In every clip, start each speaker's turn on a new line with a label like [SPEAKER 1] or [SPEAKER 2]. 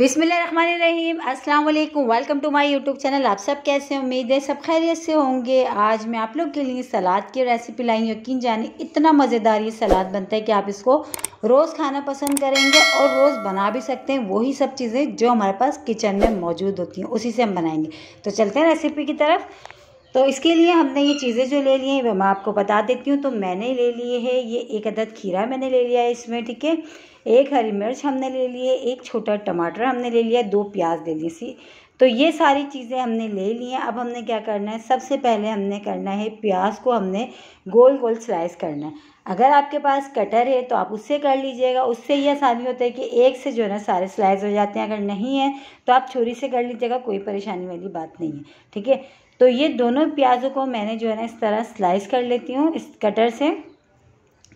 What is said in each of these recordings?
[SPEAKER 1] बिसमीम अस्सलाम वालेकुम welcome to my YouTube channel आप सब कैसे उम्मीद है सब खैरियत से होंगे। आज मैं आप लोग के लिए सलाद की रेसिपी लाई यकीन जाने, इतना मज़ेदार ये सलाद बनता है कि आप इसको रोज़ खाना पसंद करेंगे और रोज़ बना भी सकते हैं। वही सब चीज़ें जो हमारे पास किचन में मौजूद होती हैं, उसी से हम बनाएँगे। तो चलते हैं रेसिपी की तरफ़। तो इसके लिए हमने ये चीज़ें जो ले ली हैं वह मैं आपको बता देती हूँ। तो मैंने ले लिए है, ये एक अदद खीरा मैंने ले लिया है इसमें, ठीक है? एक हरी मिर्च हमने ले लिए एक छोटा टमाटर हमने ले लिया, दो प्याज ले ली सी। तो ये सारी चीज़ें हमने ले ली हैं। अब हमने क्या करना है? सबसे पहले हमने करना है प्याज को हमने गोल गोल स्लाइस करना है। अगर आपके पास कटर है तो आप उससे कर लीजिएगा। उससे ये आसानी होता है कि एक से जो है ना सारे स्लाइस हो जाते हैं। अगर नहीं है तो आप छुरी से कर लीजिएगा, कोई परेशानी वाली बात नहीं है, ठीक है? तो ये दोनों प्याज़ों को मैंने जो है ना इस तरह स्लाइस कर लेती हूँ, इस कटर से।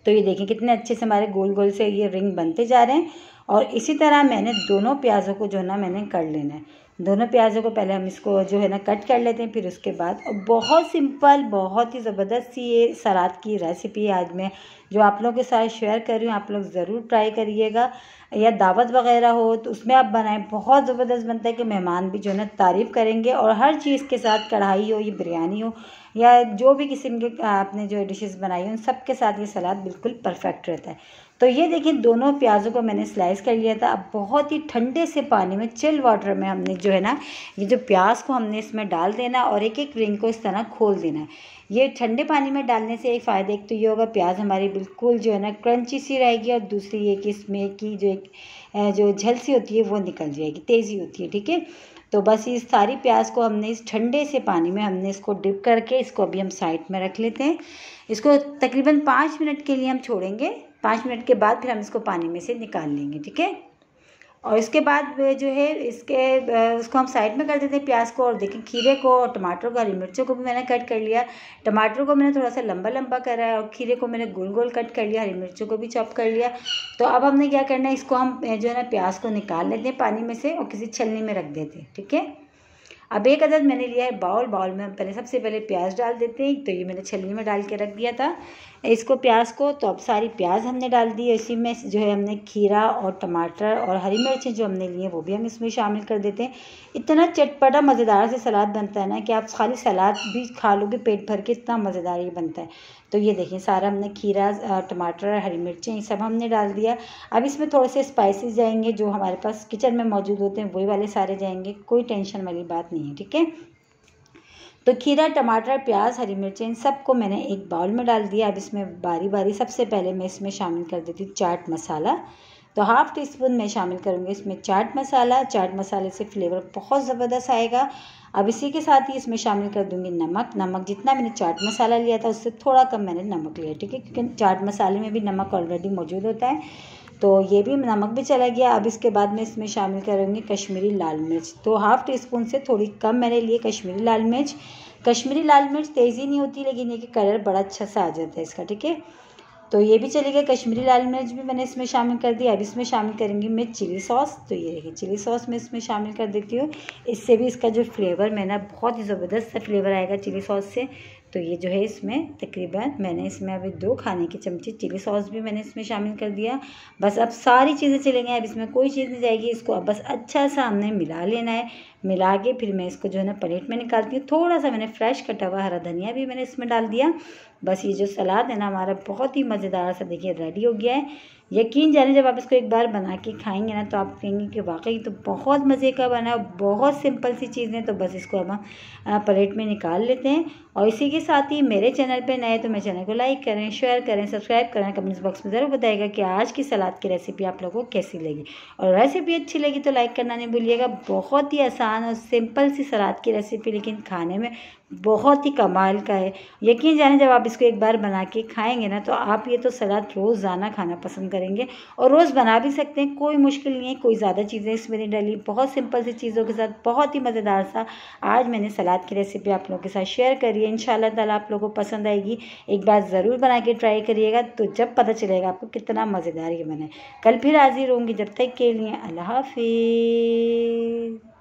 [SPEAKER 1] तो ये देखें कितने अच्छे से हमारे गोल गोल से ये रिंग बनते जा रहे हैं। और इसी तरह मैंने दोनों प्याज़ों को जो है ना मैंने कर लेना है। दोनों प्याज़ों को पहले हम इसको जो है ना कट कर लेते हैं, फिर उसके बाद और बहुत सिंपल, बहुत ही ज़बरदस्त सी ये सलाद की रेसिपी आज मैं। जो आप लोगों के साथ शेयर कर रही हूँ, आप लोग ज़रूर ट्राई करिएगा। या दावत वगैरह हो तो उसमें आप बनाएँ। बहुत ज़बरदस्त बनता है कि मेहमान भी जो है ना तारीफ़ करेंगे और हर चीज़ के साथ कढ़ाई हो, या बिरयानी हो, या जो भी किस्म के आपने जो डिशेस बनाई उन सब के साथ ये सलाद बिल्कुल परफेक्ट रहता है। तो ये देखिए, दोनों प्याज़ों को मैंने स्लाइस कर लिया था। अब बहुत ही ठंडे से पानी में चिल वाटर में हमने जो है ना, ये जो प्याज को हमने इसमें डाल देना और एक एक रिंग को इस तरह खोल देना है। ये ठंडे पानी में डालने से एक फ़ायदा, एक तो ये होगा प्याज हमारी बिल्कुल जो है ना क्रंची सी रहेगी और दूसरी ये कि इसमें की जो एक जो झल सी होती है वो निकल जाएगी, तेज़ी होती है, ठीक है? तो बस इस सारी प्याज को हमने इस ठंडे से पानी में हमने इसको डिप करके इसको अभी हम साइड में रख लेते हैं। इसको तकरीबन पाँच मिनट के लिए हम छोड़ेंगे, पाँच मिनट के बाद फिर हम इसको पानी में से निकाल लेंगे, ठीक है? और इसके बाद जो है, इसके उसको हम साइड में कर देते हैं प्याज को और देखें खीरे को और टमाटर को, हरी मिर्चों को भी मैंने कट कर लिया। टमाटर को मैंने थोड़ा सा लंबा लंबा करा है और खीरे को मैंने गोल गोल कट कर लिया, हरी मिर्चों को भी चॉप कर लिया। तो अब हमने क्या करना है, इसको हम जो है ना, प्याज को निकाल लेते हैं पानी में से और किसी छलनी में रख देते हैं, ठीक है? अब एक अदद मैंने लिया है बाउल बाउल में हम पहले सबसे पहले प्याज डाल देते हैं। तो ये मैंने छलनी में डाल के रख दिया था। इसको प्याज को तो अब सारी प्याज हमने डाल दी है। इसी में जो है हमने खीरा और टमाटर और हरी मिर्चें जो हमने ली हैं, वो भी हम इसमें शामिल कर देते हैं। इतना चटपटा, मज़ेदार से सलाद बनता है ना कि आप खाली सलाद भी खा लोगे, पेट भर के इतना मज़ेदार ये बनता है। तो ये देखिए, सारा हमने खीरा टमाटर हरी मिर्चें ये सब हमने डाल दिया। अब इसमें थोड़े से स्पाइसेस जाएँगे जो हमारे पास किचन में मौजूद होते हैं, वही वाले सारे जाएँगे, कोई टेंशन वाली बात नहीं है, ठीक है? तो खीरा, टमाटर, प्याज, हरी मिर्च, इन सबको मैंने एक बाउल में डाल दिया। अब इसमें बारी बारी सबसे पहले मैं इसमें शामिल कर देती हूँ चाट मसाला। तो हाफ़ टी स्पून मैं शामिल करूँगी इसमें चाट मसाला। चाट मसाले से फ्लेवर बहुत ज़बरदस्त आएगा। अब इसी के साथ ही इसमें शामिल कर दूँगी नमक। नमक जितना मैंने चाट मसाला लिया था, उससे थोड़ा कम मैंने नमक लिया, ठीक है? क्योंकि चाट मसाले में भी नमक ऑलरेडी मौजूद होता है। तो ये भी नमक भी चला गया। अब इसके बाद मैं इसमें शामिल करूँगी कश्मीरी लाल मिर्च। तो हाफ़ टी स्पून से थोड़ी कम मैंने लिए कश्मीरी लाल मिर्च। कश्मीरी लाल मिर्च तेज़ी नहीं होती, लेकिन ये कि कलर बड़ा अच्छा सा आ जाता है इसका, ठीक है? तो ये भी चली गई कश्मीरी लाल मिर्च भी मैंने इसमें शामिल कर दी। अब इसमें शामिल करेंगी मैं चिली सॉस। तो ये देखिए चिली सॉस मैं इसमें शामिल कर देती हूँ। इससे भी इसका जो फ्लेवर मैं ना बहुत ही ज़बरदस्त सा फ्लेवर आएगा चिली सॉस से। तो ये जो है इसमें तकरीबन मैंने इसमें अभी दो खाने की चमचे चिली सॉस भी मैंने इसमें शामिल कर दिया। बस अब सारी चीज़ें चलेंगे, अब इसमें कोई चीज़ नहीं जाएगी, इसको अब बस अच्छा सा हमने मिला लेना है। मिला के फिर मैं इसको जो है ना प्लेट में निकालती हूँ। थोड़ा सा मैंने फ्रेश कटा हुआ हरा धनिया भी मैंने इसमें डाल दिया। बस ये जो सलाद है ना, हमारा बहुत ही मज़ेदार सा देखिए, रेडी हो गया है। यकीन जाने जब आप इसको एक बार बना के खाएँगे ना तो आप कहेंगे कि वाकई तो बहुत मज़े का बना बहुत सिंपल सी चीज़ है तो बस इसको हम प्लेट में निकाल लेते हैं। और इसी के साथ ही मेरे चैनल पे नए तो मेरे चैनल को लाइक करें, शेयर करें, सब्सक्राइब करें, कमेंट्स बॉक्स में ज़रूर बताएगा कि आज की सलाद की रेसिपी आप लोगों को कैसी लगी। और रेसिपी अच्छी लगी तो लाइक करना नहीं भूलिएगा, बहुत ही आसान और सिंपल सी सलाद की रेसिपी, लेकिन खाने में बहुत ही कमाल का है। यकीन जाने जब आप इसको एक बार बना के खाएँगे ना तो आप ये तो सलाद रोज़ाना खाना पसंद करेंगे। और रोज़ बना भी सकते हैं, कोई मुश्किल नहीं है, कोई ज़्यादा चीज़ें इसमें नहीं डली। बहुत सिंपल सी चीज़ों के साथ, बहुत ही मज़ेदार सा आज मैंने सलाद की रेसिपी आप लोगों के साथ शेयर करी है। इन ताला आप लोगों को पसंद आएगी। एक बार ज़रूर बना के ट्राई करिएगा तो जब पता चलेगा आपको कितना मज़ेदार ये बने कल फिर हाजिर होंगी, जब तक के लिए अल्लाह हाफिज़।